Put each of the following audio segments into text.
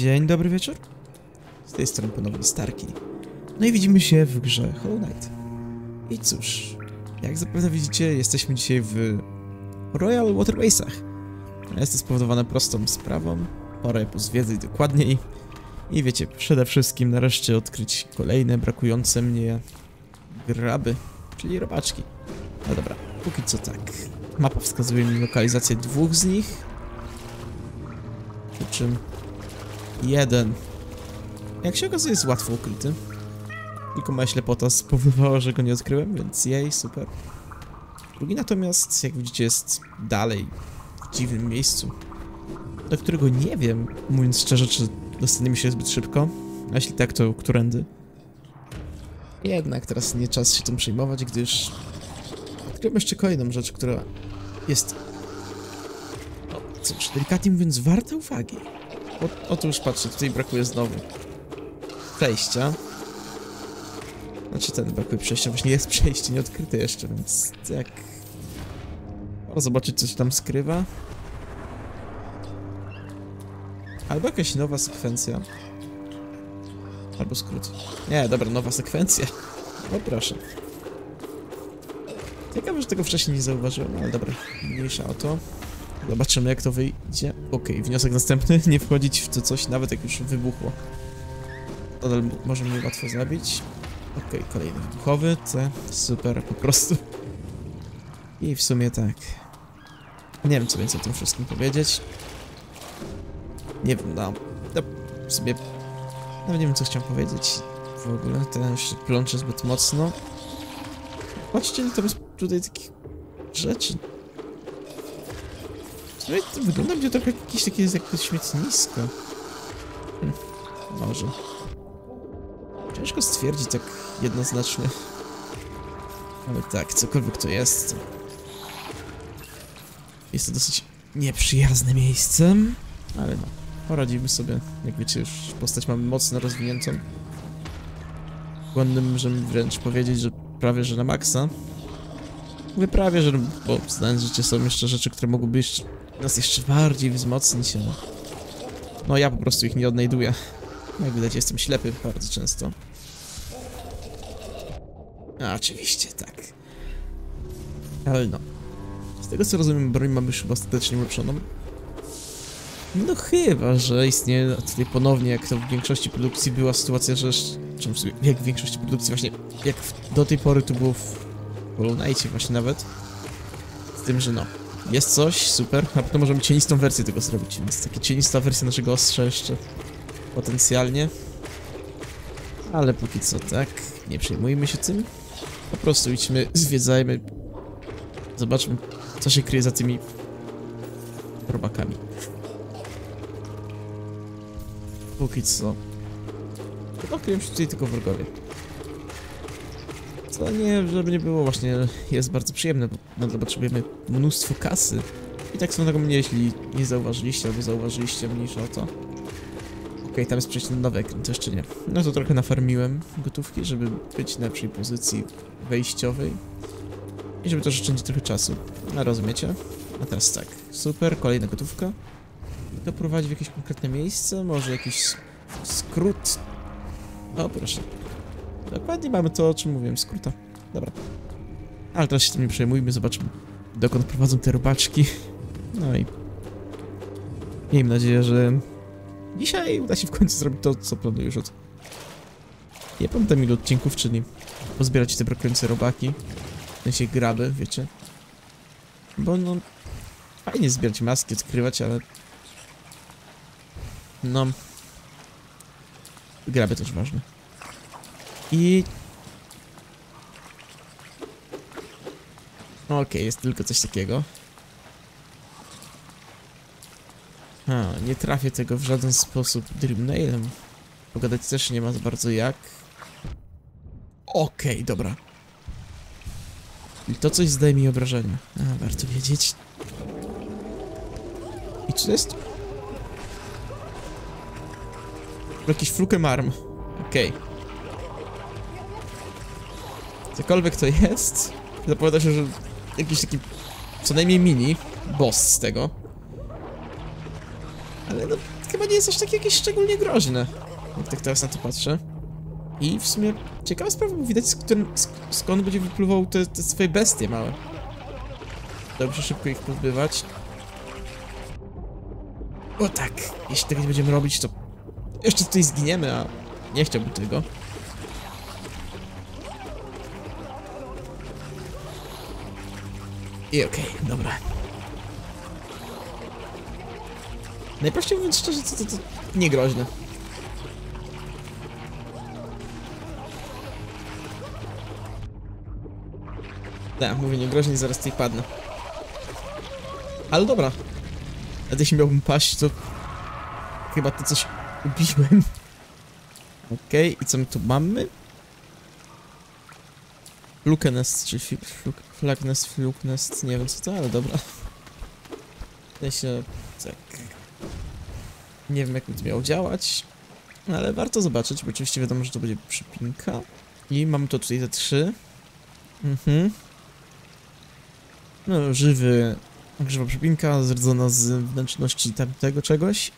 Dzień dobry wieczór. Z tej strony ponownie Starki. No i widzimy się w grze Hollow Knight. I cóż, jak zapewne widzicie, jesteśmy dzisiaj w Royal Waterwaysach. Jest to spowodowane prostą sprawą. Pora je pozwiedzać dokładniej. I wiecie, przede wszystkim nareszcie odkryć kolejne brakujące mnie graby, czyli robaczki. No dobra, póki co tak. Mapa wskazuje mi lokalizację dwóch z nich. Przy czym jeden, jak się okazuje, jest łatwo ukryty. Tylko moja ślepota spowodowała, że go nie odkryłem, więc jej, super. Drugi natomiast, jak widzicie, jest dalej, w dziwnym miejscu, do którego nie wiem, mówiąc szczerze, czy dostaniemy się zbyt szybko. A jeśli tak, to którędy? Jednak teraz nie czas się tym przejmować, gdyż odkryłem jeszcze kolejną rzecz, która jest, no cóż, delikatnie mówiąc, warta uwagi. O, otóż patrzcie, tutaj brakuje znowu przejścia. Znaczy ten brakuje przejścia, właśnie jest przejście nieodkryte jeszcze, więc jak... Można zobaczyć, co się tam skrywa. Albo jakaś nowa sekwencja. Albo skrót. Nie, dobra, nowa sekwencja. O proszę. Ciekawe, że tego wcześniej nie zauważyłem, ale dobra, mniejsza o to. Zobaczymy, jak to wyjdzie. Okej, wniosek następny, nie wchodzić w to coś, nawet jak już wybuchło. Nadal może mnie łatwo zabić. Okej, kolejny wybuchowy, C, super, po prostu. I w sumie tak. Nie wiem, co więcej o tym wszystkim powiedzieć. Nie wiem, no, no sumie... No nie wiem, co chciałem powiedzieć w ogóle, ten się plącze zbyt mocno. Patrzcie, tam jest tutaj takich rzeczy. W sumie to wygląda mnie trochę jak jakieś takie jak śmietnisko. Hm, może. Ciężko stwierdzić tak jednoznacznie. Ale tak, cokolwiek to jest. Jest to dosyć nieprzyjazne miejsce. Ale no, poradzimy sobie. Jak wiecie, już postać mamy mocno rozwiniętą. Skłonnym, żebym wręcz powiedzieć, że prawie że na maksa. Mówię prawie, że, bo znając życie są jeszcze rzeczy, które mogłyby jeszcze, nas jeszcze bardziej wzmocnić, ale... No ja po prostu ich nie odnajduję. Jak widać jestem ślepy bardzo często. Oczywiście, tak. Ale no. Z tego co rozumiem, broń mamy już chyba ostatecznie ulepszoną. No chyba, że istnieje tutaj ponownie, jak to w większości produkcji była sytuacja, że... Czym jak w większości produkcji właśnie, jak do tej pory to było w Hollow Knightie właśnie nawet. Z tym, że no, jest coś, super, a potem możemy cienistą wersję tego zrobić, więc taka cienista wersja naszego ostrza jeszcze potencjalnie. Ale póki co tak, nie przejmujmy się tym. Po prostu idźmy, zwiedzajmy. Zobaczmy, co się kryje za tymi robakami. Póki co. Chyba kryją się tutaj tylko wrogowie. Co nie, żeby nie było właśnie, jest bardzo przyjemne, bo nadal potrzebujemy mnóstwo kasy. I tak swoją drogą mnie, jeśli nie zauważyliście, albo zauważyliście, mniejsza o to. Okej, okay, tam jest przejście na ekran, to jeszcze nie. No to trochę nafarmiłem gotówki, żeby być na lepszej pozycji wejściowej. I żeby też oszczędzić trochę czasu. No rozumiecie? A teraz tak, super, kolejna gotówka. To prowadzi w jakieś konkretne miejsce, może jakiś skrót. O, proszę. Dokładnie mamy to, o czym mówiłem, skróta. Dobra. Ale teraz się tym nie przejmujmy, zobaczmy dokąd prowadzą te robaczki. No i... Miejmy nadzieję, że dzisiaj uda się w końcu zrobić to, co planuję już od... Nie pamiętam ilu odcinków, czyli pozbierać te brakujące robaki. W sensie graby, wiecie. Bo no... Fajnie zbierać maski, odkrywać, ale... No... Graby też ważne. I... Okej, okay, jest tylko coś takiego. Ha, nie trafię tego w żaden sposób Dreamnailem. Pogadać też nie ma za bardzo jak. Okej, okay, dobra. I to coś zdaje mi obrażenia. A, warto wiedzieć. I czy to jest? Jakiś flukem arm. Okej. Okay. Cokolwiek to jest, zapowiada się, że jakiś taki co najmniej mini boss z tego. Ale no, chyba nie jest aż takie jakieś szczególnie groźne. Jak tak teraz na to patrzę. I w sumie ciekawa sprawa, bo widać skąd, skąd będzie wypływał te, te swoje bestie małe. Dobrze szybko ich pozbywać. O tak, jeśli tego nie będziemy robić, to jeszcze tutaj zginiemy, a nie chciałbym tego. I okej, dobra. Najprościej mówiąc szczerze, to, to, to nie groźne. Tak, mówię nie groźnie, zaraz tutaj padnę. Ale dobra. Nawet jeśli miałbym paść, to... Chyba to coś ubiłem. Okej, i co my tu mamy? Flukenest, czy Flagnest, Fluknest, nie wiem co to, ale dobra. Ja się... tak... Nie wiem jak to miało działać, ale warto zobaczyć, bo oczywiście wiadomo, że to będzie przypinka. I mamy to tutaj te trzy. Mhm. No, żywy, żywa przypinka zrodzona z wnętrzności tamtego czegoś.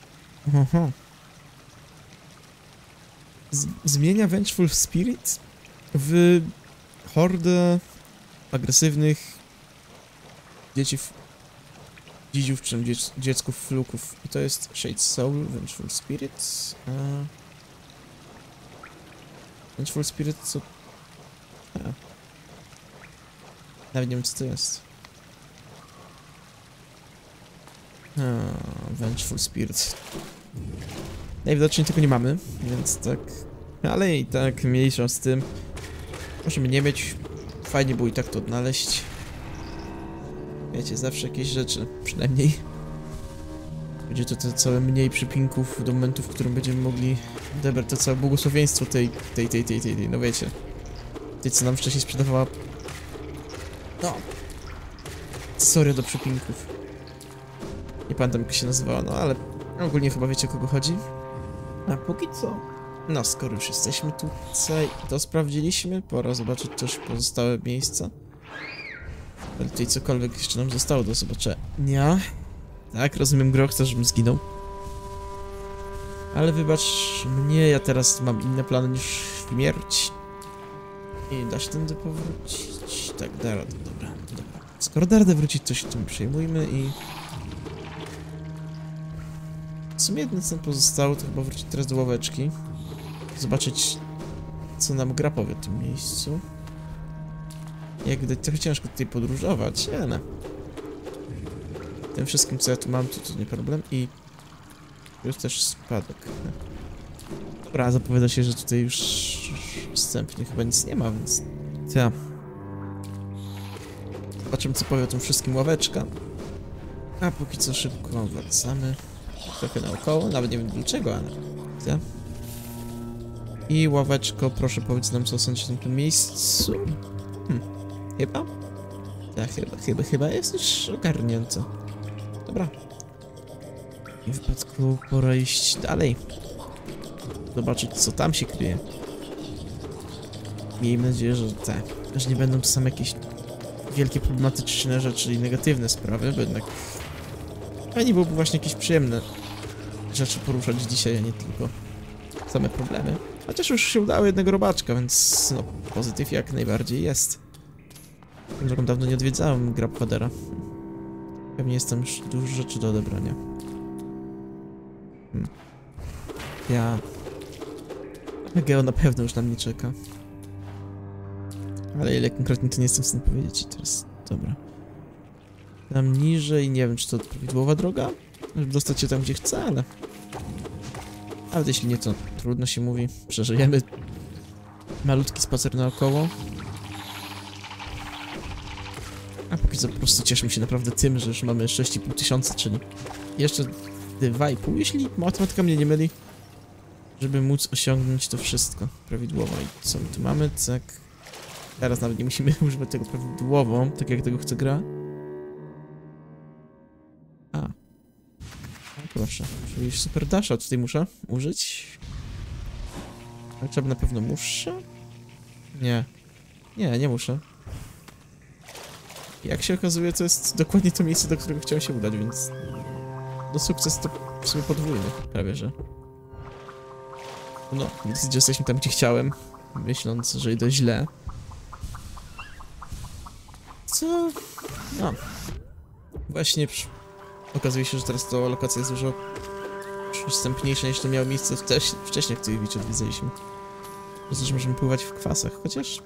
Aha. Z zmienia Vengeful Spirit w hordę agresywnych dzieci w... dzidziów, czy dziec dziecków fluków. I to jest Shade Soul, Vengeful Spirit. A... Vengeful Spirit co... A. Nawet nie wiem co to jest. A, Vengeful Spirit. Najwidoczniej tego nie mamy, więc tak... Ale i tak, mniejsza z tym. Możemy nie mieć. Fajnie było i tak to odnaleźć. Wiecie, zawsze jakieś rzeczy, przynajmniej. Będzie to te całe mniej przypinków do momentu, w którym będziemy mogli odebrać to całe błogosławieństwo tej, tej, tej, tej, tej, tej, no wiecie. Tej, co nam wcześniej sprzedawała... No. Sorry do przypinków. Nie pamiętam jak się nazywała, no ale ogólnie chyba wiecie o kogo chodzi. A póki co... No, skoro już jesteśmy tutaj, to sprawdziliśmy, pora zobaczyć też pozostałe miejsca. Ale tutaj cokolwiek jeszcze nam zostało do zobaczenia. Tak, rozumiem, Gro, chcesz, żebym zginął. Ale wybacz mnie, ja teraz mam inne plany niż śmierć. I da się tędy powrócić? Tak, da dobra, dobra. Skoro da radę wrócić, to się tym przejmujmy i... W sumie jedyne co pozostało, to chyba wrócić teraz do ławeczki. Zobaczyć, co nam gra powie w tym miejscu. Jak widać, trochę ciężko tutaj podróżować, ale... Tym wszystkim, co ja tu mam, to, to nie problem i... Już też spadek. Dobra, zapowiada się, że tutaj już wstępnie chyba nic nie ma, więc... Ja. Zobaczymy, co powie o tym wszystkim ławeczka. A póki co szybko wracamy. Trochę naokoło, nawet nie wiem dlaczego, ale... Ja. I ławeczko, proszę powiedz nam, co sądzisz o tym miejscu. Hmm, chyba? Tak, chyba, chyba, chyba jest już ogarnięte. Dobra. W wypadku pora iść dalej. Zobaczyć, co tam się kryje. Miejmy nadzieję, że te, że nie będą same jakieś wielkie problematyczne rzeczy i negatywne sprawy, bo jednak fajnie byłoby właśnie jakieś przyjemne rzeczy poruszać dzisiaj, a nie tylko same problemy. Chociaż już się udało jednego robaczka, więc no, pozytyw jak najbardziej jest. Drogą dawno nie odwiedzałem Grabhodera. Pewnie jest tam już dużo rzeczy do odebrania. Hmm. Ja... Geo na pewno już na mnie czeka. Ale ile konkretnie to nie jestem w stanie powiedzieć teraz... Dobra. Tam niżej, nie wiem czy to prawidłowa droga, żeby dostać się tam gdzie chcę, ale... Nawet jeśli nie, to trudno się mówi. Przeżyjemy malutki spacer naokoło. A póki co po prostu cieszymy się naprawdę tym, że już mamy 6,5 tysiąca, czyli jeszcze 2,5, jeśli matematyka mnie nie myli, żeby móc osiągnąć to wszystko prawidłowo. I co my tu mamy? Tak. Teraz nawet nie musimy używać tego prawidłowo, tak jak tego chce gra. Proszę. Czyli super dasha tutaj muszę użyć. Ale trzeba na pewno muszę? Nie. Nie, nie muszę. Jak się okazuje, to jest dokładnie to miejsce, do którego chciałem się udać, więc... no sukces to w sumie podwójny, prawie że. No, więc jesteśmy tam, gdzie chciałem, myśląc, że idę źle. Co? No. Właśnie. Okazuje się, że teraz to lokacja jest dużo przystępniejsza niż to miało miejsce wcześniej, wcześniej jak Wicie odwiedzaliśmy. Że możemy pływać w kwasach, chociaż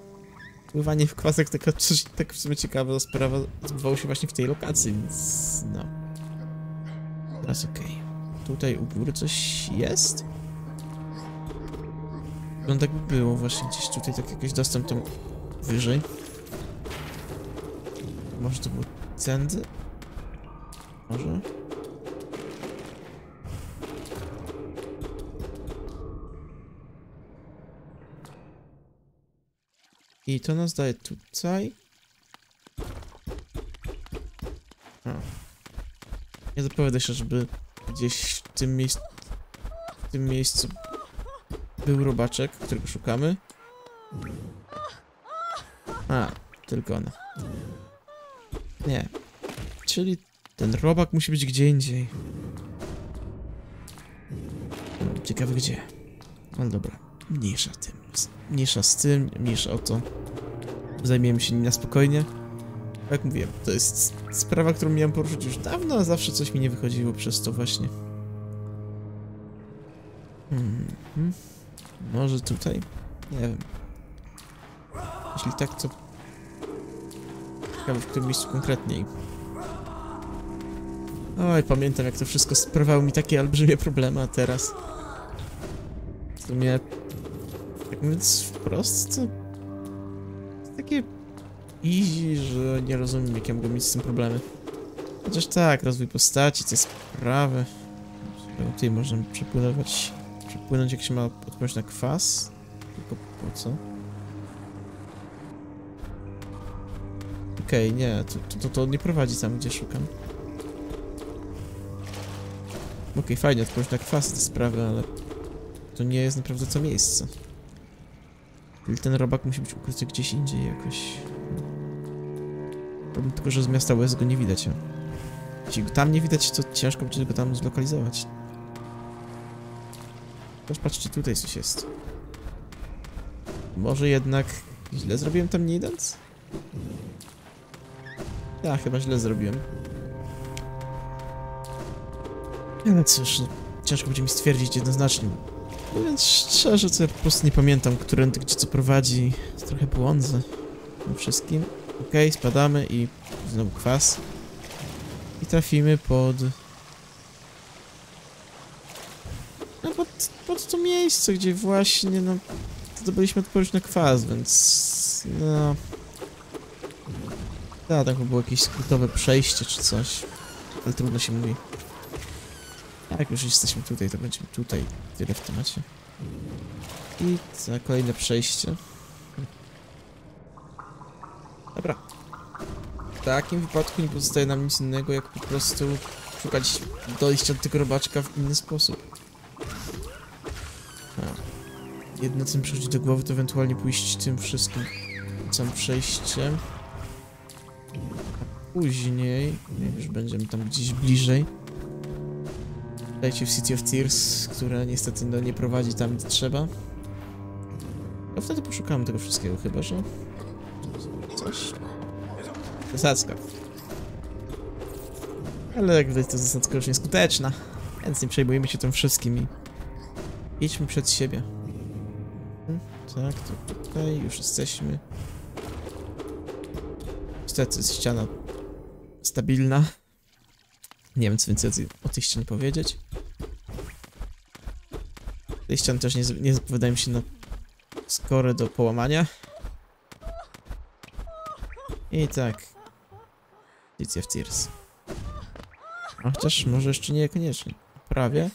pływanie w kwasach taka coś, tak w sumie ciekawa sprawa odbywało się właśnie w tej lokacji, więc no. Teraz okej. Tutaj u góry coś jest? No tak by było właśnie gdzieś tutaj tak jakiś dostęp tam wyżej. Może to był tędy? Może? I to nas daje tutaj. A. Nie zapowiada się, żeby gdzieś w tym miejscu w tym miejscu był robaczek, którego szukamy. A, tylko ona. Nie. Czyli ten robak musi być gdzie indziej. Ciekawe gdzie. Ale dobra. Mniejsza tym. Mniejsza z tym, mniejsza o to. Zajmiemy się nim na spokojnie. Jak mówiłem, to jest sprawa, którą miałem poruszyć już dawno, a zawsze coś mi nie wychodziło przez to właśnie. Hmm. hmm. Może tutaj? Nie wiem. Jeśli tak, to... Ciekawe w którym miejscu konkretniej. Oj, pamiętam jak to wszystko sprawiało mi takie olbrzymie problemy, a teraz... W sumie... Tak mówiąc wprost. Takie... Easy, że nie rozumiem jakie mogą mieć z tym problemy. Chociaż tak, rozwój postaci, te sprawy... Tutaj można przepływać... Przepłynąć jak się ma odporność na kwas. Tylko po co? Okej, okay, nie, to, to, to nie prowadzi tam, gdzie szukam. Okej, okay, fajnie, odporność na kwas te sprawy, ale to nie jest naprawdę to miejsce. Czyli ten robak musi być ukryty gdzieś indziej jakoś. Problem tylko, że z miasta West go nie widać. Jeśli go tam nie widać, to ciężko będzie go tam zlokalizować. Też patrzcie, tutaj coś jest. Może jednak źle zrobiłem tam nie idąc? Ja chyba źle zrobiłem. Ale cóż, no, ciężko będzie mi stwierdzić jednoznacznie. Mówiąc szczerze, to ja po prostu nie pamiętam, którędy gdzie co prowadzi. Trochę błądzę tym wszystkim. Okay, spadamy i znowu kwas. I trafimy pod... No pod, pod to miejsce, gdzie właśnie, no... Zdobyliśmy odpowiedź na kwas, więc... No... Tak, tak było jakieś skrótowe przejście czy coś. Ale trudno się mówi. Jak już jesteśmy tutaj, to będziemy tutaj tyle w temacie. I za kolejne przejście. Dobra. W takim wypadku nie pozostaje nam nic innego, jak po prostu szukać dojścia do tego robaczka w inny sposób. Jedno co mi przychodzi do głowy, to ewentualnie pójść tym wszystkim całym przejściem. A później, już będziemy tam gdzieś bliżej, Dajcie w City of Tears, które niestety no, nie prowadzi tam, gdzie trzeba. No wtedy poszukamy tego wszystkiego, chyba że... Coś... Zasadzka. Ale jak widać, to zasadzka już nieskuteczna. Więc nie przejmujemy się tym wszystkim i... Idźmy przed siebie. Hmm, tak, to tutaj już jesteśmy. Niestety jest ściana stabilna. Nie wiem, co więcej o tej ścianie powiedzieć. Tej ściany też nie, nie zapowiadają się na skory do połamania. I tak. Edicja w Tears. A chociaż może jeszcze niekoniecznie. Prawie.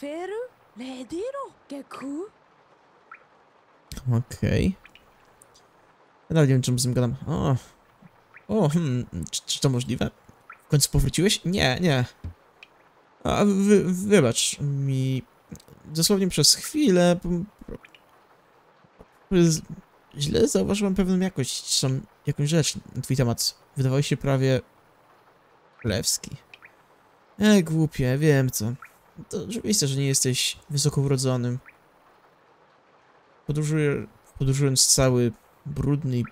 Okej. Okay. Nadal nie wiem, czym z tym gadam. O. O, hmm. Czy, czy to możliwe? W końcu powróciłeś? Nie, nie. A wy, wybacz mi dosłownie przez chwilę źle zauważyłem pewną jakość, są jakąś rzecz na twój temat. Wydawał się prawie królewski. E, głupie, wiem co. To oczywiste, że nie jesteś wysoko urodzonym. Podróżuję, podróżując cały brudny i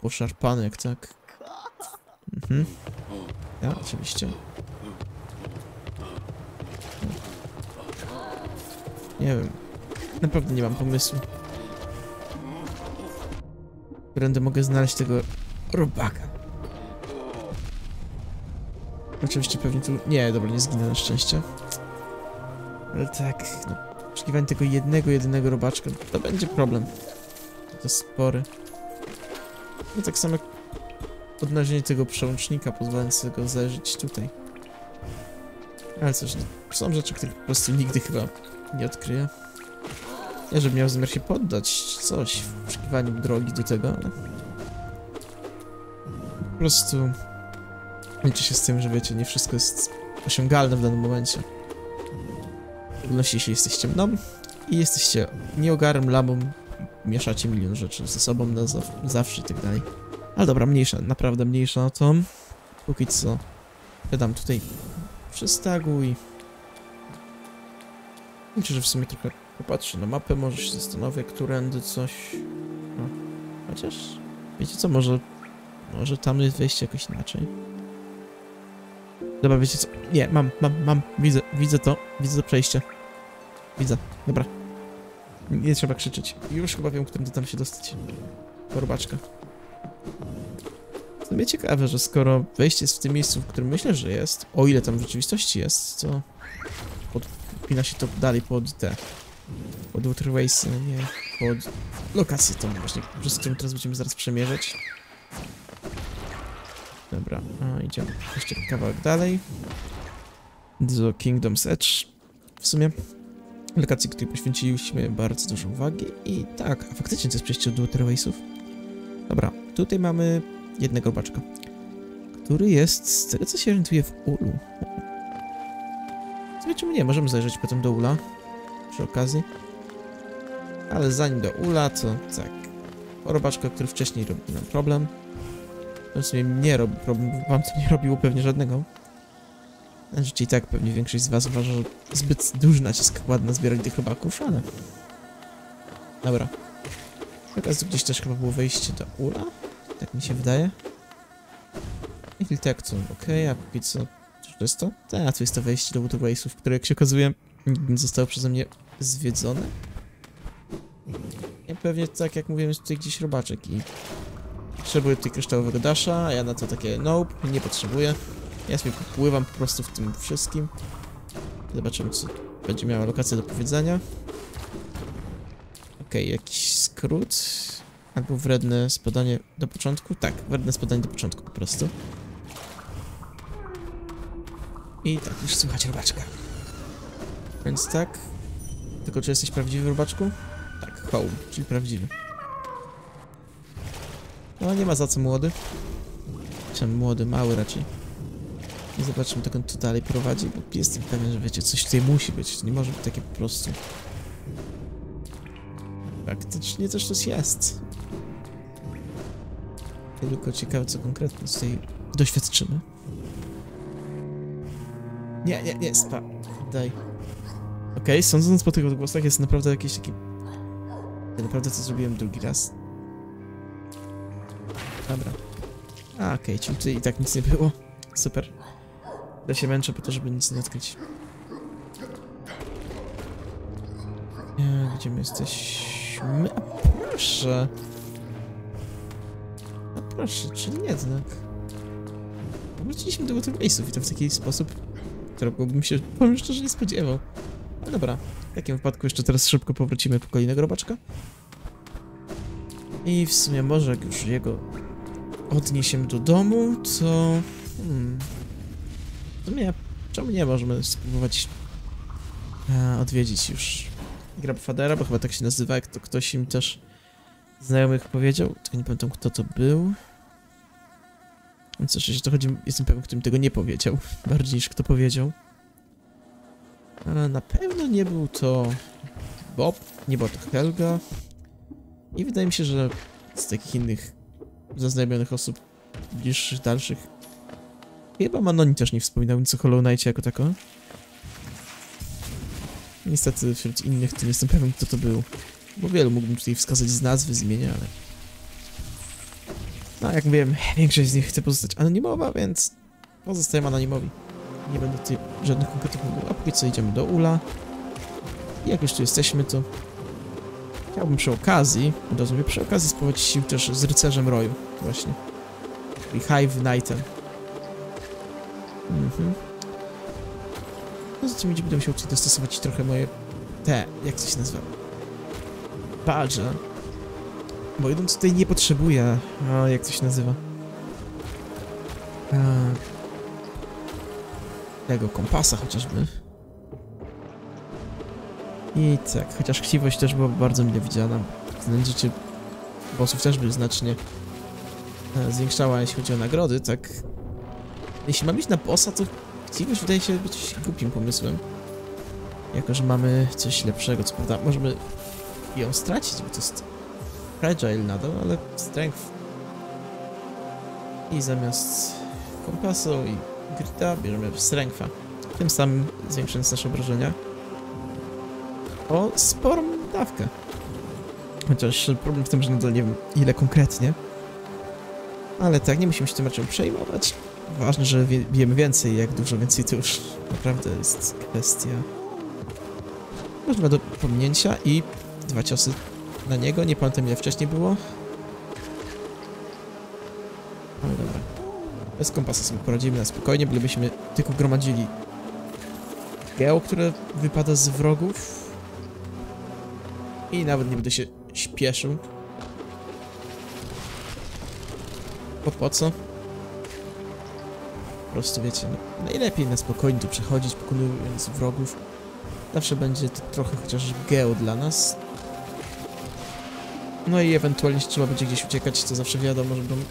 poszarpany jak tak. Mhm. Ja, oczywiście. Nie wiem. Naprawdę nie mam pomysłu. Którędy mogę znaleźć tego robaka. Oczywiście pewnie tu... Nie, dobra, nie zginę na szczęście. Ale tak, no, poszukiwanie tego jednego, jedynego robaczka, to będzie problem. To spory. No tak samo jak odnalezienie tego przełącznika pozwalającego zajrzeć tutaj. Ale cóż, no, są rzeczy, których po prostu nigdy chyba nie odkryję. Nie, żebym miał zamiar się poddać coś w poszukiwaniu drogi do tego, ale... Po prostu... Liczę się z tym, że wiecie, nie wszystko jest osiągalne w danym momencie. W szczególności jeśli jesteście mną i jesteście nieogarem, lamą, mieszacie milion rzeczy ze sobą na zaw zawsze i tak dalej. Ale dobra, mniejsza, naprawdę mniejsza o to. Póki co, wydam tutaj przystagu i... Myślę, że w sumie trochę popatrzę na mapę, może się zastanowię, którędy coś... No, chociaż... Wiecie co, może... Może tam jest wejście jakoś inaczej. Dobra, wiecie co? Nie, mam, mam, mam, widzę, widzę to, widzę to przejście. Widzę, dobra. Nie trzeba krzyczeć. Już chyba wiem, którym tam się dostać. Korbaczka. W sumie ciekawe, że skoro wejście jest w tym miejscu, w którym myślę, że jest, o ile tam w rzeczywistości jest, to podpina się to dalej pod te, pod Waterways, nie, pod lokację tą właśnie, przez którą teraz będziemy zaraz przemierzać. Dobra, a idziemy jeszcze kawałek dalej. Do Kingdom's Edge. W sumie lokacji, której poświęciliśmy bardzo dużo uwagi. I tak, a faktycznie to jest przejście do Waterwaysów. Dobra, tutaj mamy jednego robaczka, który jest, z tego co się orientuje, w ulu. Czemu nie, możemy zajrzeć potem do ula przy okazji. Ale zanim do ula, to tak, robaczka, który wcześniej robił nam problem. W sumie nie robi problem, wam to nie robiło pewnie żadnego. Znaczy i tak pewnie większość z was uważa, że zbyt duży nacisk kładł na zbieranie tych robaków, ale... Dobra. Teraz gdzieś też chyba było wejście do ula. Tak mi się wydaje. I tak to ok, a póki co... Czy to? Tak, to jest to wejście do Waterwaysów, które jak się okazuje nie zostało przeze mnie zwiedzone. I pewnie tak jak mówiłem jest tutaj gdzieś robaczek i... Potrzebuję tutaj kryształowego dasza, ja na to takie nope, nie potrzebuję. Ja sobie popływam po prostu w tym wszystkim. Zobaczymy co będzie miała lokacja do powiedzenia. Okej, okay, jakiś skrót. Albo wredne spadanie do początku? Tak, wredne spadanie do początku po prostu. I tak, już słychać robaczka. Więc tak. Tylko czy jesteś prawdziwy robaczku? Tak, home, czyli prawdziwy. No nie ma za co młody. Czemu młody, mały raczej. I zobaczymy dokąd to dalej prowadzi, bo jestem pewien, że wiecie, coś tutaj musi być. Nie może być takie po prostu. Faktycznie też coś jest. Tylko ciekawe, co konkretnie tutaj doświadczymy. Nie, nie, nie, spa. Daj. Okej, okay, sądząc po tych odgłosach jest naprawdę jakiś taki... Ja naprawdę to zrobiłem drugi raz. Dobra. A, okej, okay, czyli i tak nic nie było. Super. Ja się męczę po to, żeby nic nie odkryć. Gdzie my jesteśmy? A proszę. A proszę, czyli jednak. Wróciliśmy do Waterwaysów i to w taki sposób, którego bym się, powiem szczerze, nie spodziewał. No dobra, w takim wypadku jeszcze teraz szybko powrócimy po kolejnego robaczka. I w sumie może jak już jego odniesiemy do domu, to... Hmm, w sumie, czemu nie możemy spróbować e, odwiedzić już Grabfadera, bo chyba tak się nazywa, jak to ktoś im też znajomych powiedział, tylko nie pamiętam kto to był. Więc oczywiście to chodzi, jestem pewien, kto mi tego nie powiedział, bardziej niż kto powiedział. Ale na pewno nie był to Bob, nie była to Helga. I wydaje mi się, że z takich innych zaznajomionych osób bliższych, dalszych Chyba Manoni też nie wspominał nic o Hollow Knightie jako tako. Niestety wśród innych to nie jestem pewien kto to był. Bo wielu mógłbym tutaj wskazać z nazwy, z imienia, ale... No jak wiem, większość z nich chce pozostać anonimowa, więc pozostajemy anonimowi. Nie będę tutaj żadnych konkretów mówił, a póki co idziemy do Ula. I jak już tu jesteśmy, to chciałbym przy okazji, od razu przy okazji spróbować sił też z Rycerzem Roju, właśnie. I Hive Knightem. Mhm. No za tym będę musiał dostosować trochę moje... te, jak to się nazywa? Badże. Bo jeden tutaj nie potrzebuje, a jak to się nazywa? A, tego kompasa chociażby. I tak, chociaż chciwość też była bardzo mile widziana. Życie bossów też by znacznie e, zwiększała, jeśli chodzi o nagrody, tak... Jeśli mam iść na bossa, to chciwość wydaje się być głupim pomysłem. Jako, że mamy coś lepszego, co prawda możemy ją stracić, bo to jest fragile nadal, ale strength. I zamiast kompasu i grita bierzemy strengtha. Tym samym zwiększając nasze obrażenia o sporą dawkę. Chociaż problem w tym, że nadal nie wiem ile konkretnie. Ale tak, nie musimy się tym raczej przejmować. Ważne, że wie, wiemy więcej, jak dużo więcej to już naprawdę jest kwestia. Można do pominięcia i dwa ciosy na niego. Nie pamiętam ile wcześniej było. Ale dobra. Bez kompasa sobie poradzimy na spokojnie, bylibyśmy tylko gromadzili geo, które wypada z wrogów. I nawet nie będę się śpieszył. Po, po co? Po prostu wiecie, no, najlepiej na spokojnie tu przechodzić, pokonując wrogów. Zawsze będzie to trochę chociaż geo dla nas. No i ewentualnie trzeba będzie gdzieś uciekać, to zawsze wiadomo, że będą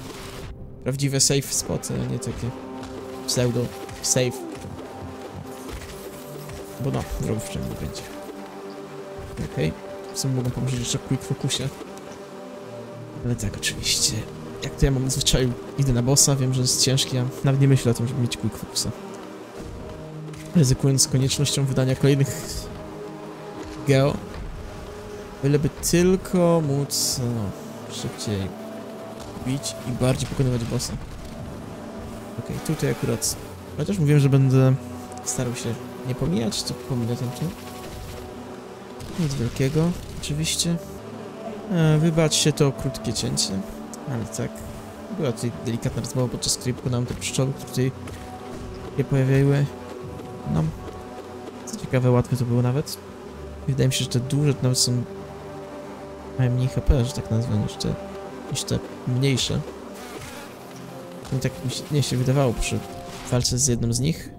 prawdziwe safe spoty, a nie takie pseudo safe. Bo no, wrogów przynajmniej nie będzie. Okej. Okay. W sumie mogą pomóc jeszcze quick focusie. Ale tak, oczywiście. Jak to ja mam zwyczaju, idę na bossa, wiem, że jest ciężki, a nawet nie myślę o tym, żeby mieć quick focusa. Ryzykując koniecznością wydania kolejnych geo. Byleby tylko móc, no, szybciej bić i bardziej pokonywać bossa. Okej, okay, tutaj akurat... Chociaż mówiłem, że będę starał się nie pomijać, to pominę ten czas. Nic wielkiego, oczywiście. E, wybaczcie to krótkie cięcie, ale tak. Była tutaj delikatna rozmowa, podczas której pokonałem te pszczoły, które tutaj się pojawiały. No, co ciekawe, łatwe to było nawet. Wydaje mi się, że te duże to nawet są... mają mniej HP, że tak nazwę, niż te, niż te mniejsze. No tak mi się, nie się wydawało przy walce z jedną z nich.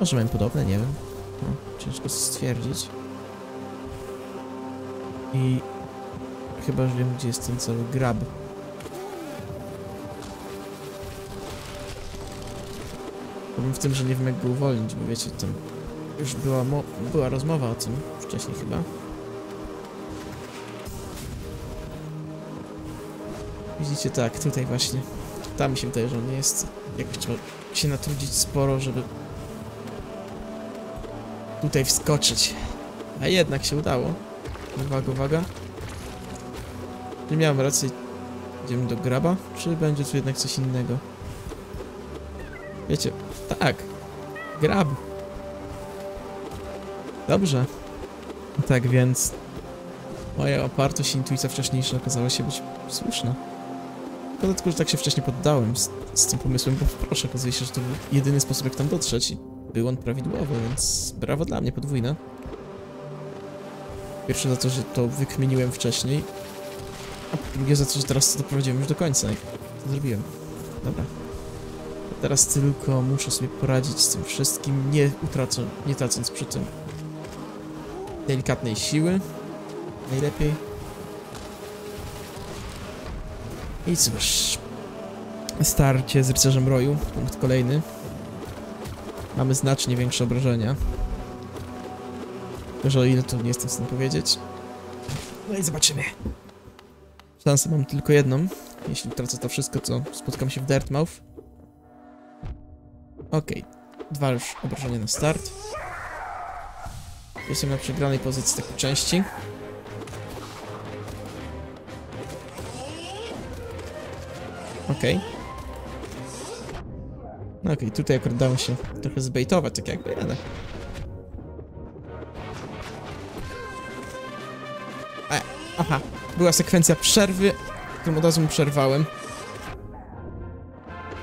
Może mają podobne, nie wiem. No, ciężko stwierdzić. I chyba już wiem, gdzie jest ten cały grab. Problem w tym, że nie wiem jak go uwolnić, bo wiecie, tam już była, była rozmowa o tym wcześniej chyba. Widzicie, tak, tutaj właśnie. Tam mi się wydaje, że on nie jest. Jakoś trzeba się natrudzić sporo, żeby tutaj wskoczyć. A jednak się udało. Uwaga, uwaga. Czy miałem rację? Idziemy do graba? Czy będzie tu jednak coś innego? Wiecie, tak. Grab. Dobrze. Tak więc moja opartość i intuicja wcześniejsza okazała się być słuszna. Szkoda tylko, że tak się wcześniej poddałem z, z tym pomysłem, bo proszę, okazuje się, że to był jedyny sposób jak tam dotrzeć i był on prawidłowy, więc brawo dla mnie, podwójne. Pierwsze za to, że to wykmieniłem wcześniej, a drugie za to, że teraz to doprowadziłem już do końca i to zrobiłem. Dobra. Teraz tylko muszę sobie poradzić z tym wszystkim, nie utracę, nie tracąc przy tym delikatnej siły. Najlepiej. I cóż. Starcie z rycerzem roju. Punkt kolejny. Mamy znacznie większe obrażenia. Może o ile to nie jestem w stanie powiedzieć. No i zobaczymy. Szansę mam tylko jedną. Jeśli tracę to wszystko, to spotkam się w Dirtmouth. Okej, dwa już obrażenia na start. Jestem na przegranej pozycji takiej części. Okej. No okej, tutaj akurat dało się trochę zbejtować, tak jakby, ale... E, aha, była sekwencja przerwy, którą od razu przerwałem.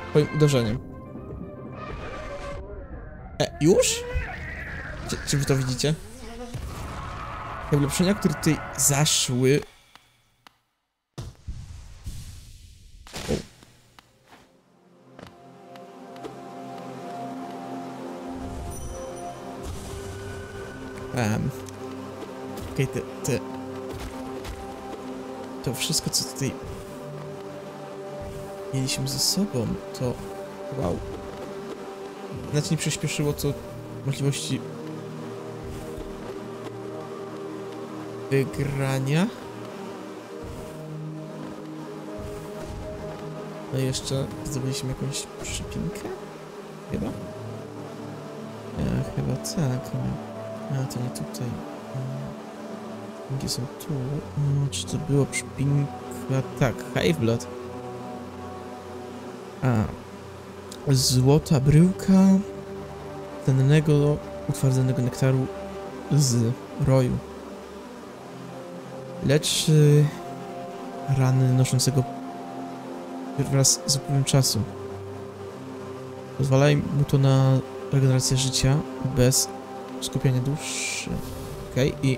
Twoim uderzeniem. E, już? Czy, czy wy to widzicie? Te ulepszenia, które tutaj zaszły... Okej, te, te... To wszystko, co tutaj mieliśmy ze sobą, to... Wow. Znacznie przyspieszyło to możliwości wygrania. No i jeszcze zdobyliśmy jakąś przypinkę? Chyba? Ja, chyba tak. A, to nie tutaj. Gdzie są tu? Czy to było przypinka? Tak, Hive Blood. A. Złota bryłka cennego, utwardzonego nektaru z roju. Leczy rany noszącego wraz z upływem czasu. Pozwala mu to na regenerację życia bez skupiania duszy. Okej, i...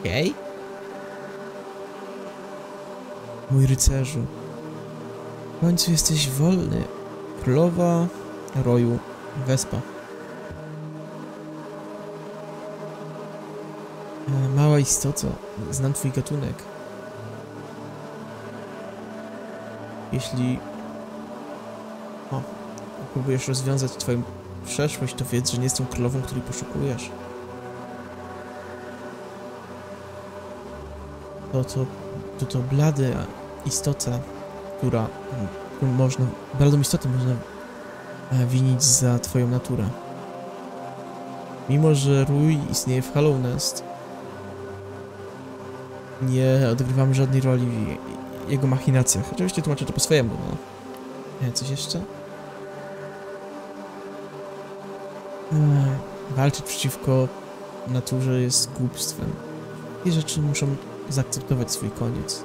Okej. Mój rycerzu. W końcu jesteś wolny. Królowa roju Wespa. E, Mała istota, znam twój gatunek. Jeśli... O, próbujesz rozwiązać twoją przeszłość, to wiedz, że nie jestem królową, której poszukujesz. To to, to, to blada istota, która, można, bladą istotę można e, winić za twoją naturę. Mimo, że rój istnieje w Hollow Nest, nie odgrywamy żadnej roli w jego machinacjach. Oczywiście tłumaczę to po swojemu, no. E, coś jeszcze? E, walczyć przeciwko naturze jest głupstwem. I rzeczy muszą zaakceptować swój koniec.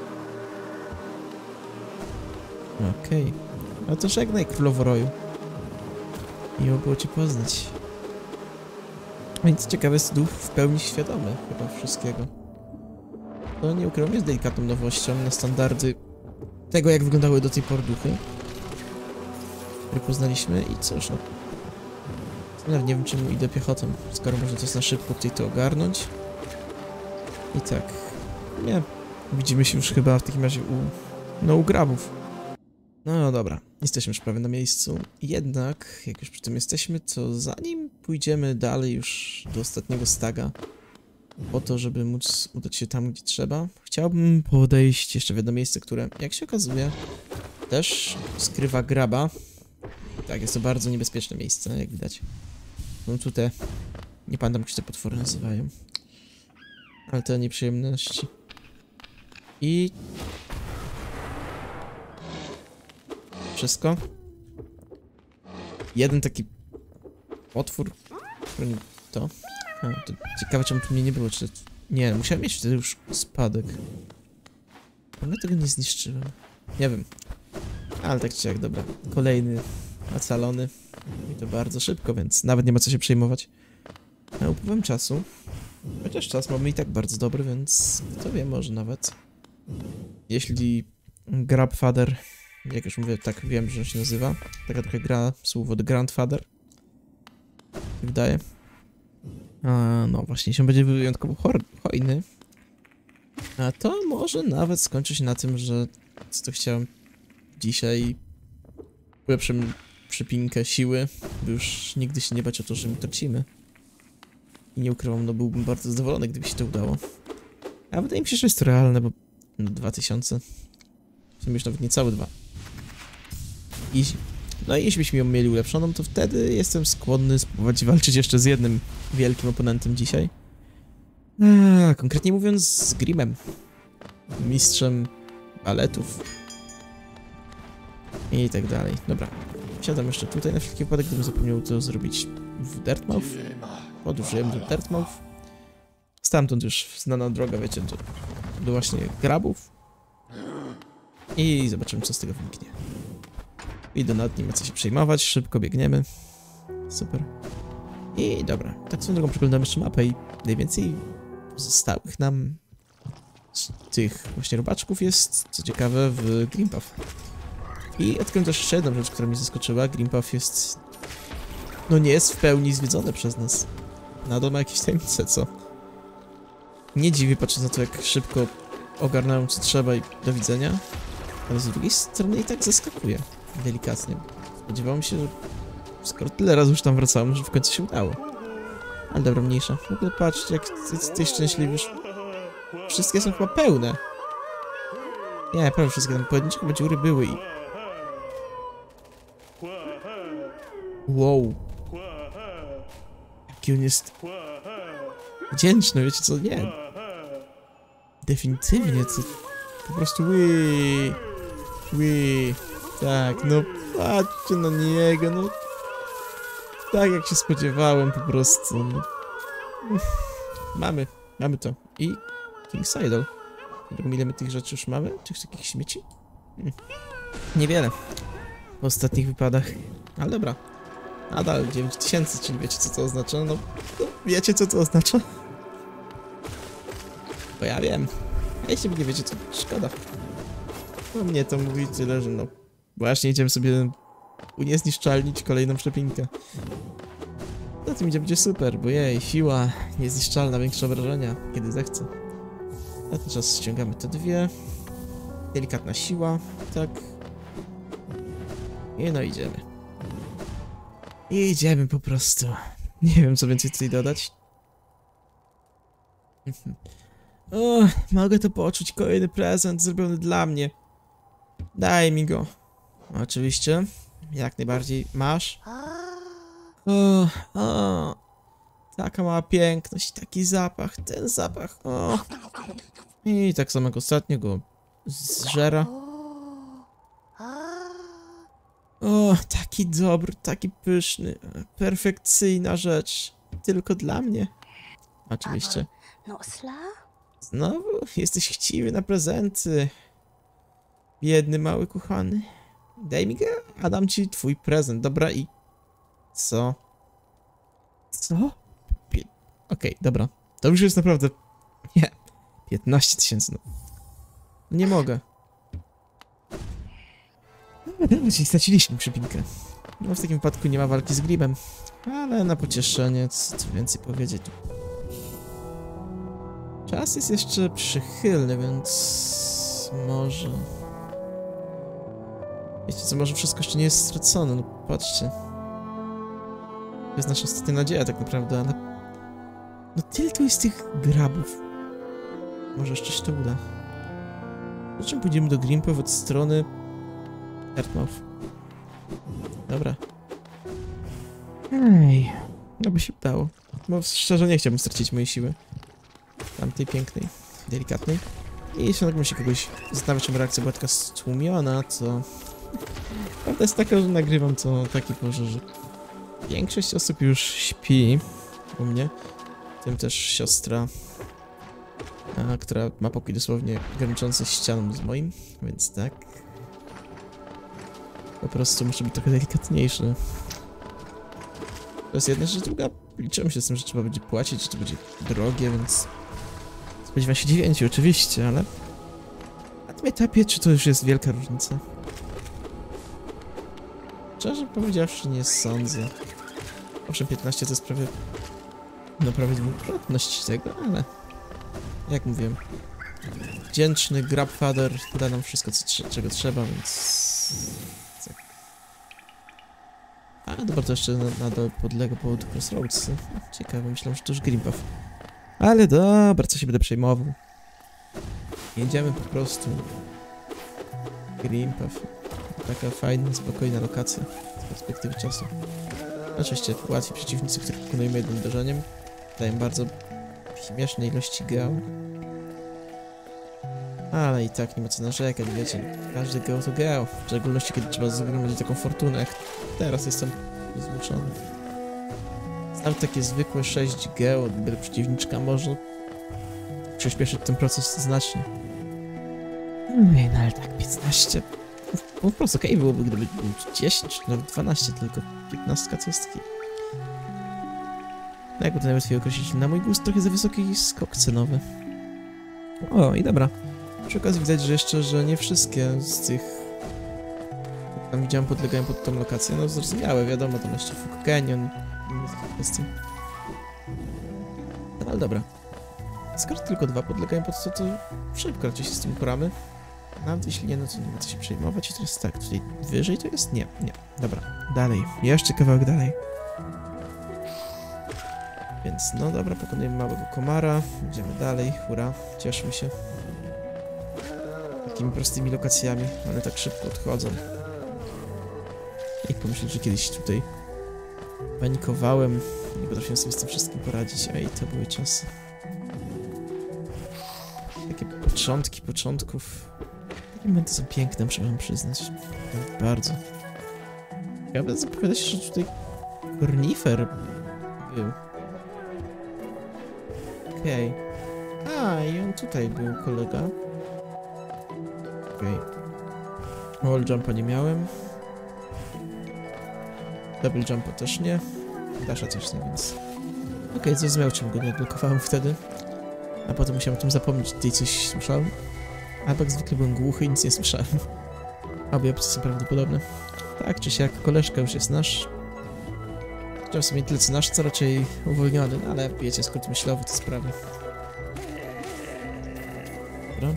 Okej. No to żegnaj królowo roju. Miło było cię poznać. Więc ciekawy duch w pełni świadomy chyba wszystkiego. To nie ukrywam, jest delikatną nowością na standardy tego, jak wyglądały do tej pory duchy, które poznaliśmy i cóż, no. Nawet nie wiem, czemu idę piechotą, skoro można to na szybko tutaj to ogarnąć. I tak, nie, widzimy się już chyba w takim razie u, no u grabów. No dobra, jesteśmy już prawie na miejscu. Jednak, jak już przy tym jesteśmy, to zanim pójdziemy dalej już do ostatniego staga, po to, żeby móc udać się tam, gdzie trzeba, chciałbym podejść jeszcze w jedno miejsce, które, jak się okazuje, też skrywa graba. Tak, jest to bardzo niebezpieczne miejsce, jak widać. No tutaj, nie pamiętam, jak się te potwory nazywają. Ale te nieprzyjemności. I wszystko. Jeden taki potwór, który to. A, to ciekawe czemu tu mnie nie było, czy... Nie, musiałem mieć wtedy już spadek. Ale tego nie zniszczyłem. Nie wiem. Ale tak czy jak, dobra. Kolejny ocalony. I to bardzo szybko, więc nawet nie ma co się przejmować. Upływem czasu. Chociaż czas mamy i tak bardzo dobry, więc kto wie, może nawet. Jeśli Grabfather, jak już mówię, tak wiem, że się nazywa. Taka trochę gra słowo The Grandfather. Mi Wydaje. A, no właśnie, się będzie wyjątkowo hojny. A to może nawet skończy się na tym, że co to chciałem dzisiaj ulepszę przypinkę siły, by już nigdy się nie bać o to, że my tracimy. I nie ukrywam, no byłbym bardzo zadowolony, gdyby się to udało. A wydaje mi się, że jest to realne, bo no, 2000. W sumie już nawet niecałe dwa. I No i jeśli byśmy ją mieli ulepszoną, to wtedy jestem skłonny spróbować walczyć jeszcze z jednym wielkim oponentem dzisiaj. A, konkretnie mówiąc z Grimem. Mistrzem baletów. I tak dalej. Dobra. Siadam jeszcze tutaj na wszelki wypadek, gdybym zapomniał to zrobić w Dirtmouth. Podróżujemy do Dirtmouth. Stamtąd już znana droga, wiecie, do właśnie grabów. I zobaczymy, co z tego wyniknie. Idę nad nim, ma co się przejmować, szybko biegniemy. Super. I dobra, tak swoją drogą przeglądam jeszcze mapę i najwięcej zostałych nam z tych właśnie robaczków jest, co ciekawe, w Grimpaw. I odkryłem też jeszcze jedną rzecz, która mnie zaskoczyła. Grimpaw jest... No nie jest w pełni zwiedzony przez nas. Nadal ma jakieś tajemnice, co? Nie dziwi, patrząc na to, jak szybko ogarnąłem co trzeba i do widzenia. Ale z drugiej strony i tak zaskakuje. Delikatnie. Spodziewałem się, że skoro tyle razy już tam wracałem, że w końcu się udało. Ale dobra, mniejsza. W ogóle patrzcie, jak ty jesteś szczęśliwy. Wszystkie są chyba pełne. Nie, prawie wszystkie tam pojedyncze chyba dziury były i... Wow. Jaki on jest wdzięczny, wiecie co? Nie. Definitywnie, to po prostu ły, ły. Tak, no patrzcie na niego, no. Tak jak się spodziewałem po prostu. No. Mamy, mamy to. I King Sidle. Ile my tych rzeczy już mamy? Tych takich śmieci? Hmm. Niewiele. W ostatnich wypadach. Ale dobra. Nadal 9000, czyli wiecie co to oznacza? No, no wiecie co to oznacza? Bo ja wiem. A jeśli nie wiecie, to szkoda. No mnie to mówi tyle, że no... Właśnie idziemy sobie uniezniszczalnić kolejną przepinkę. Na tym idzie będzie super, bo jej, siła niezniszczalna, większe obrażenia, kiedy zechce. Ten czas ściągamy te dwie. Delikatna siła, tak. I no idziemy. I idziemy po prostu. Nie wiem, co więcej tutaj dodać. Mogę to poczuć. Kolejny prezent zrobiony dla mnie. Daj mi go. Oczywiście. Jak najbardziej. Masz. O, o. Taka mała piękność, taki zapach, ten zapach. I tak samo jak ostatnio go zżera. O, taki dobry, taki pyszny, perfekcyjna rzecz. Tylko dla mnie. Oczywiście. No sla? Znowu? Jesteś chciwy na prezenty. Biedny, mały, kochany. Daj mi go, a dam ci twój prezent, dobra i... Co? Co? Okej, dobra. To już jest naprawdę... Nie. 15 tysięcy, no. Nie mogę. Dobra, czyli straciliśmy przypinkę. No w takim wypadku nie ma walki z Grimem. Ale na pocieszenie, co tu więcej powiedzieć. Czas jest jeszcze przychylny, więc może... Wiecie co, może wszystko jeszcze nie jest stracone, no patrzcie. To jest nasza ostatnia nadzieja tak naprawdę, ale... No tyle tu jest tych grabów. Może jeszcze się to uda. Po czym pójdziemy do Grimpew od strony... Earthmouth. Dobra. Ej, no by się udało. Bo szczerze nie chciałbym stracić mojej siły. Tamtej pięknej, delikatnej. I jeśli tak się kogoś zastanawiać, czemu reakcja była taka stłumiona, to... Prawda jest taka, że nagrywam to o takiej porze, że większość osób już śpi u mnie. Tym też siostra, a, która ma pokój dosłownie graniczący ścianą z moim, więc tak. Po prostu muszę być trochę delikatniejszy. To jest jedna rzecz, druga. Liczyłem się z tym, że trzeba będzie płacić, że to będzie drogie, więc... Spodziewam się dziewięciu, oczywiście, ale... Na tym etapie, czy to już jest wielka różnica? Szczerze powiedziawszy, nie sądzę. Owszem, 15 to jest prawie... No prawie dwukrotność tego, ale... Jak mówiłem... Wdzięczny Grabfather da nam wszystko, co, czego trzeba, więc... Tak. A, dobra, to jeszcze nadal podlega powodu Crossroads. Ciekawe, myślałem, że to już Grimpaw. Ale dobra, co się będę przejmował. Jedziemy po prostu. Grimpaw. Taka fajna, spokojna lokacja. perspektywy czasu. Oczywiście łatwi przeciwnicy, których pokonujemy jednym uderzeniem, dają bardzo śmieszne ilości geo. Ale i tak nie ma co narzekać, wiecie, każdy geo to geo, w szczególności kiedy trzeba zgromadzić taką fortunę, jak teraz jestem zmuszony. Znam takie zwykłe 6 geo, byle przeciwniczka może przyspieszyć ten proces znacznie. Nie, no ale tak 15. Po prostu okej byłoby, gdyby było 10 czy nawet 12, tylko 15 to jest. No jakby to najłatwiej określić, na mój gust trochę za wysoki skok cenowy. O, i dobra. Przy okazji widać, że jeszcze, że nie wszystkie z tych... Tam widziałem, podlegają pod tą lokację. No zrozumiałe, wiadomo, tam jeszcze Fook Canyon i inne takie kwestie. No, ale dobra. Skoro tylko dwa podlegają pod to, to szybko raczej się z tym poramy. Nawet jeśli nie, no to nie ma co się przejmować. I teraz tak, tutaj wyżej to jest? Nie, nie. Dobra, dalej. Jeszcze kawałek dalej. Więc no dobra, pokonujemy małego komara. Idziemy dalej, hura, cieszmy się. Takimi prostymi lokacjami, one tak szybko odchodzą. I pomyśleć, że kiedyś tutaj panikowałem, nie potrafiłem sobie z tym wszystkim poradzić, a i to były czasy. Takie początki początków. Takie momenty są piękne, muszę wam przyznać. Bardzo. Ciekawe, zapowiada się, że tutaj kornifer był. Okej. A, i on tutaj był, kolega. Okej. Wall jumpa nie miałem. Double jumpa też nie. Dasha też nie, więc... Okej, zrozumiał, czemu go nie odblokowałem wtedy. A potem musiałem o tym zapomnieć, tutaj coś słyszałem. A jak zwykle byłem głuchy i nic nie słyszałem. Obie opcje są prawdopodobne. Tak czy siak, koleżka już jest nasz. Chciał sobie tyle co nasz, co raczej uwolniony, no ale wiecie, skrót myślowy to sprawy. Dobra.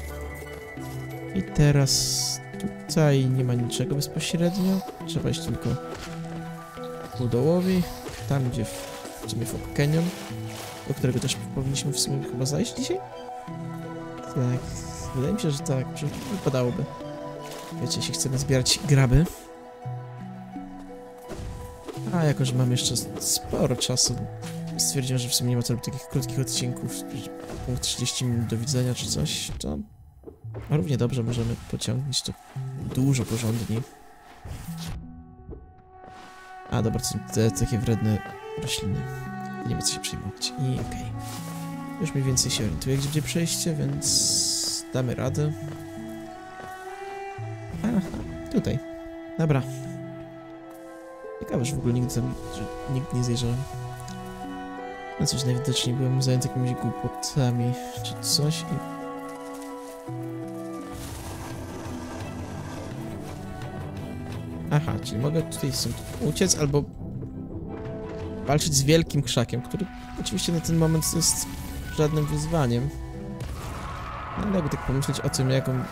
I teraz tutaj nie ma niczego bezpośrednio. Trzeba iść tylko ku dołowi. Tam, gdzie w, w sumie Canyon, do którego też powinniśmy w sumie chyba zajść dzisiaj? Tak, wydaje mi się, że tak, że wypadałoby. Wiecie, jeśli chcemy zbierać graby. A, jako że mam jeszcze sporo czasu, stwierdziłem, że w sumie nie ma co robić takich krótkich odcinków, punkt 30 minut do widzenia czy coś, to równie dobrze możemy pociągnąć to dużo porządniej. A, dobra, to są te takie wredne rośliny. Nie ma co się przejmować. I okej. Już mniej więcej się orientuję, gdzie będzie przejście, więc damy radę. Aha, tutaj. Dobra. Ciekawe, że w ogóle nigdy tam, że nigdy nie zajrzałem. No coś najwidoczniej byłem zajęty jakimiś głupotami czy coś i... Aha, czyli mogę tutaj stąd uciec albo walczyć z wielkim krzakiem, który oczywiście na ten moment jest żadnym wyzwaniem. No ale jakby tak pomyśleć o tym, jak on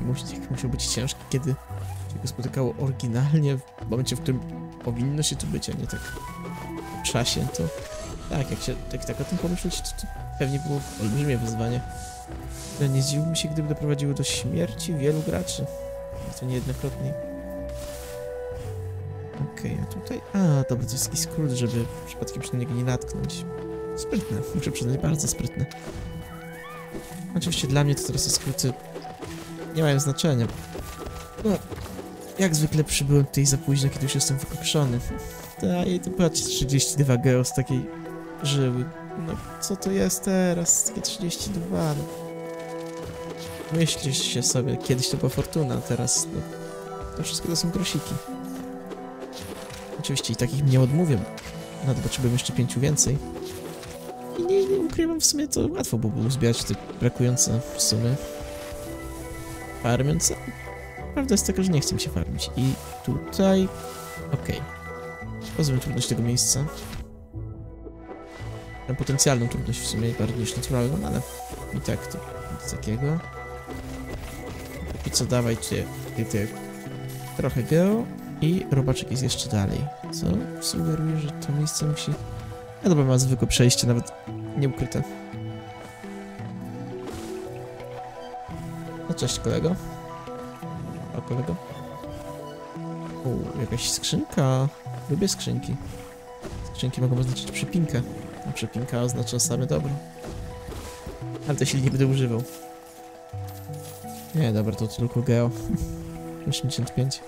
musi, jak musiał być ciężki, kiedy się go spotykało oryginalnie, w momencie, w którym powinno się tu być, a nie tak w czasie, to tak, jak się tak, tak o tym pomyśleć, to, to pewnie było olbrzymie wyzwanie. Nie zdziwiłbym się, gdyby doprowadziło do śmierci wielu graczy. To niejednokrotnie. Okej, a tutaj... A, dobra, to jest jakiś skrót, żeby przypadkiem się niego nie natknąć. Sprytne, muszę przyznać, bardzo sprytne. Oczywiście dla mnie to teraz te skróty nie mają znaczenia. No, jak zwykle przybyłem tutaj za późno, kiedy już jestem wykokszony. Ta, i to patrz, 32 geo z takiej żyły. No, co to jest teraz? Takie 32, no. Myślisz się sobie, kiedyś to była fortuna, teraz, no, to wszystko to są grosiki. Oczywiście i takich nie odmówię. No, to potrzebuję jeszcze pięciu więcej. I nie, nie ukrywam, w sumie to łatwo byłoby uzbierać te brakujące w sumie. Farmiąc. Prawda jest taka, że nie chcę się farmić. I tutaj... Okej. Okay. Trudność tego miejsca. Potencjalną trudność w sumie, bardziej niż naturalną, ale i tak to nic takiego. I co, dawaj cię, ty, trochę geo i robaczek jest jeszcze dalej. Co sugeruje, że to miejsce musi... Ja dobra, ma zwykłe przejście, nawet nieukryte. No cześć kolego. O kolego. U, jakaś skrzynka. Lubię skrzynki. Skrzynki mogą oznaczać przypinkę. A przypinka oznacza same dobro. Ale to silnik nie będę używał. Nie, dobra, to tylko Geo. 85.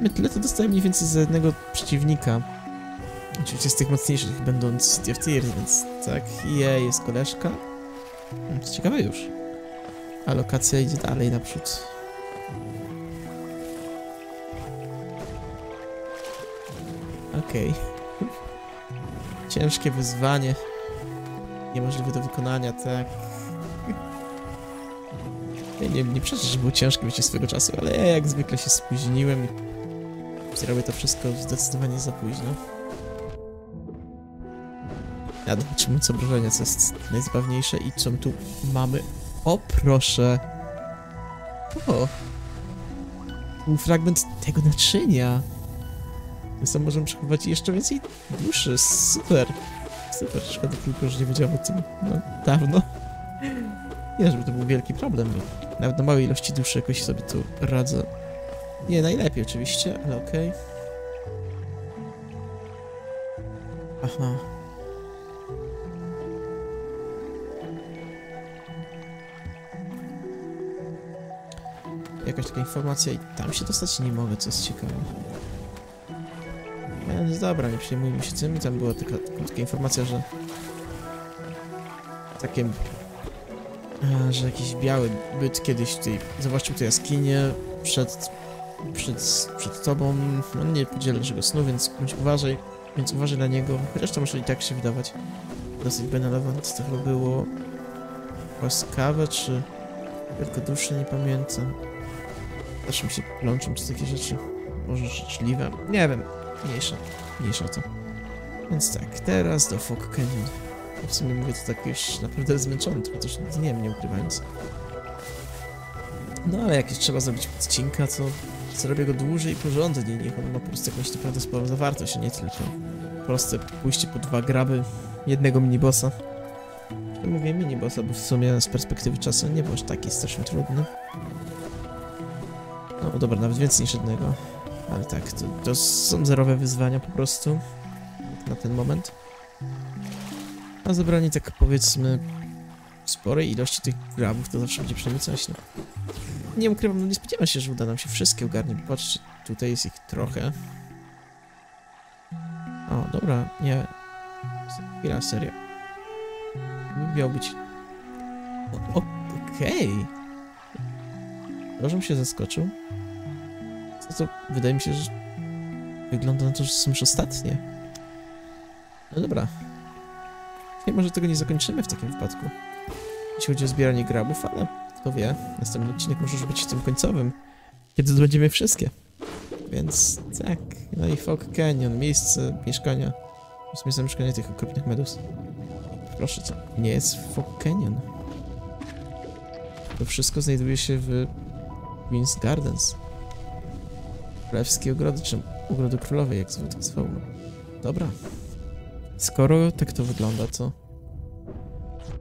My tyle to dostałem mniej więcej za jednego przeciwnika. Oczywiście z tych mocniejszych, będąc tier tier, więc tak. Je, jest koleżka. Hmm, Co ciekawe już. A lokacja idzie dalej naprzód. Okej. Ciężkie wyzwanie. Niemożliwe do wykonania, tak. Ja nie, nie przeczę, że było ciężkie wiecie swego czasu, ale ja jak zwykle się spóźniłem i zrobię to wszystko zdecydowanie za późno. Ja zobaczymy co obrażenia, co jest najzabawniejsze i co my tu mamy. O proszę! O! Był fragment tego naczynia. My sam możemy przechowywać jeszcze więcej duszy. Super! Super, szkoda tylko, że nie wiedziałem o tym no, dawno. Nie, żeby to był wielki problem, nawet na małej ilości duszy jakoś sobie tu radzę. Nie najlepiej oczywiście, ale okej. Aha. Jakaś taka informacja i tam się dostać nie mogę, co jest ciekawe. Więc dobra, nie przejmujmy się tym. Tam była taka, taka informacja, że takie że jakiś biały byt kiedyś tutaj zobaczył tę jaskinię przed, przed, przed tobą. No nie podzielę naszego snu, więc bądź uważaj, więc uważaj na niego. To może i tak się wydawać dosyć benevolent. To chyba było łaskawe, czy wielkoduszne, nie pamiętam. Zawsze mi się plączą czy takie rzeczy. Może życzliwe. Nie wiem. Mniejsza. Mniejsza to. Więc tak, teraz do Fog Canyon. W sumie mówię to tak już naprawdę zmęczony, tylko też dniem, nie ukrywając. No ale jakieś trzeba zrobić odcinka, to zrobię go dłużej i porządnie, niech on ma po prostu jakąś naprawdę sporą zawartość, a nie tylko proste pójście po dwa graby jednego minibossa. Ja mówię minibossa, bo w sumie z perspektywy czasu nie był aż taki strasznie trudny. No dobra, nawet więcej niż jednego. Ale tak, to, to są zerowe wyzwania po prostu. Na ten moment. A zebranie tak powiedzmy sporej ilości tych grabów to zawsze będzie przynajmniej coś, no. Nie ukrywam, no nie spodziewam się, że uda nam się wszystkie ogarnąć. Patrzcie, tutaj jest ich trochę. O, dobra, nie. Chwila, serio. Miał być... Okej. Okay. Rożem się zaskoczył. Co to wydaje mi się, że wygląda na to, że są już ostatnie. No dobra. Nie, może tego nie zakończymy w takim wypadku. Jeśli chodzi o zbieranie grabów, ale kto wie, następny odcinek może już być tym końcowym, kiedy zdobędziemy wszystkie. Więc tak, no i Fog Canyon, miejsce mieszkania, miejsce mieszkania tych okropnych medus. Proszę cię, nie jest Fog Canyon. To wszystko znajduje się w Queen's Gardens. Królewskie ogrody, czy ogrody królowej, jak zwał. Dobra. Skoro tak to wygląda, to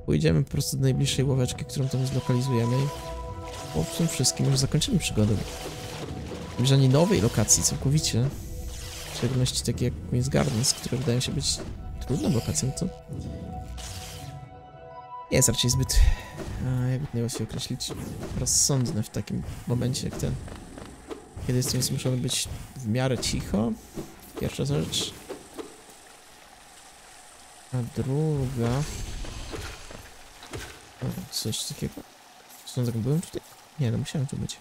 pójdziemy po prostu do najbliższej ławeczki, którą tam zlokalizujemy i po tym wszystkim już zakończymy przygodę. Zbliżanie nowej lokacji całkowicie, w szczególności takie jak Queen's Gardens, które wydają się być trudną lokacją, to nie jest raczej zbyt, jakby to określić, rozsądne w takim momencie jak ten. Kiedy jestem zmuszony być w miarę cicho, pierwsza rzecz. A druga... O, coś takiego. Tak byłem tutaj? Nie, no musiałem tu być.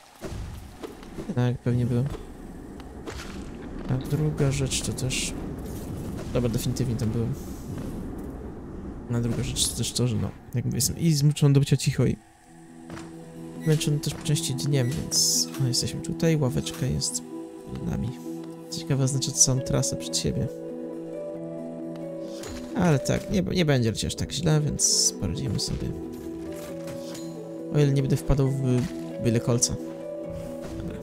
Tak, pewnie byłem. A druga rzecz to też... Dobra, definitywnie tam byłem. A druga rzecz to też to, że no, jak mówię, jestem i zmuszony do bycia cicho i zmęczony też po części dniem, więc no, jesteśmy tutaj, ławeczka jest przed nami. Ciekawe, oznacza całą trasę przed siebie. Ale tak, nie, nie będzie chociaż tak źle, więc poradzimy sobie. O ile nie będę wpadał w byle kolca. Dobra.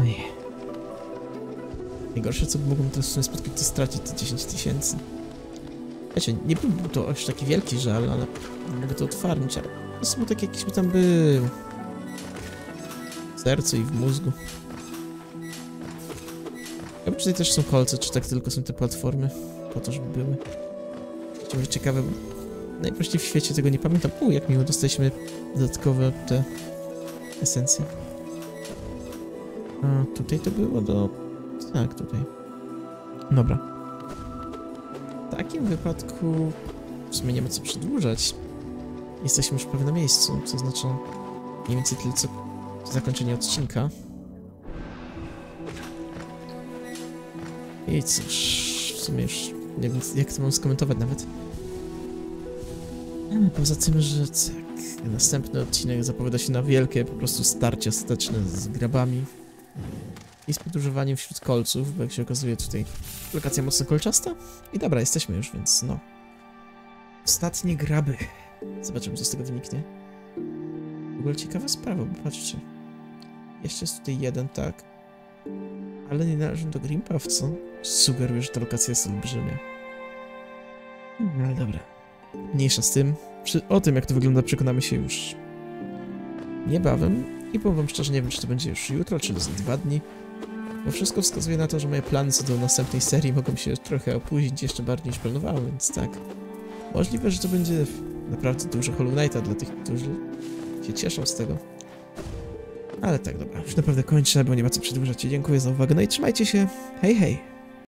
Oj. Najgorsze, co mogłem teraz spotkać, to stracić te 10 tysięcy. Wiecie, nie był to aż taki wielki żal, ale mogę to otwarnąć, ale tak jakiś by tam był. w sercu i w mózgu. Ja czy tutaj też są kolce, czy tak tylko są te platformy, po to, żeby były. To będzie ciekawe, bo najprościej w świecie tego nie pamiętam. U, jak miło, dostaliśmy dodatkowe te esencje. A tutaj to było do... Tak, tutaj. Dobra. W takim wypadku w sumie nie ma co przedłużać. Jesteśmy już prawie na miejscu, co znaczy mniej więcej tyle co zakończenie odcinka. I cóż, w sumie już nie wiem jak to mam skomentować nawet. A, Poza tym, że tak, następny odcinek zapowiada się na wielkie po prostu starcie ostateczne z grabami i z podróżowaniem wśród kolców, bo jak się okazuje tutaj lokacja mocno kolczasta. I dobra, jesteśmy już, więc no. Ostatnie graby. Zobaczymy, co z tego wyniknie. W ogóle ciekawa sprawa, bo patrzcie. Jeszcze jest tutaj jeden, tak. Ale nie należą do Grimpaw, co? Sugeruje, że ta lokacja jest olbrzymia. No ale dobra. Mniejsza z tym. O tym, jak to wygląda, przekonamy się już niebawem. I powiem wam szczerze, nie wiem, czy to będzie już jutro, czy za dwa dni. Bo wszystko wskazuje na to, że moje plany co do następnej serii mogą się trochę opóźnić jeszcze bardziej niż planowałem, więc tak. Możliwe, że to będzie naprawdę dużo Hollow Knighta dla tych, którzy się cieszą z tego. Ale tak, dobra, już naprawdę kończę, bo nie ma co przedłużać. Dziękuję za uwagę, no i trzymajcie się. Hej, hej!